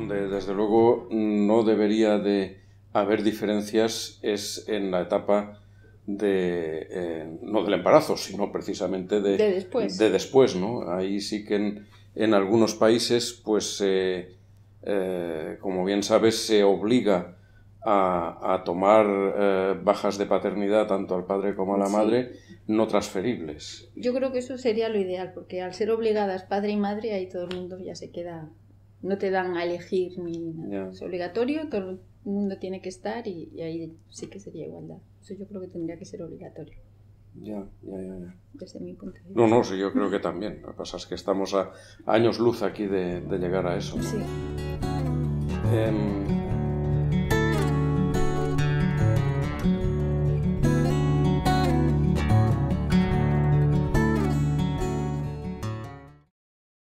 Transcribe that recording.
donde desde luego no debería de haber diferencias es en la etapa de eh, no del embarazo, sino precisamente de, después. de después, ¿no? Ahí sí que en, en algunos países, pues, eh, como bien sabes, se obliga a, tomar bajas de paternidad tanto al padre como a la madre no transferibles. Yo creo que eso sería lo ideal, porque al ser obligadas padre y madre, ahí todo el mundo ya se queda, no te dan a elegir ni nada. Es obligatorio, todo el mundo tiene que estar y, ahí sí que sería igualdad. Eso yo creo que tendría que ser obligatorio. Ya, ya, ya, Desde mi punto de vista. No, no, sí, yo creo que también. Lo que pasa es que estamos a años luz aquí de, llegar a eso. Sí. Em,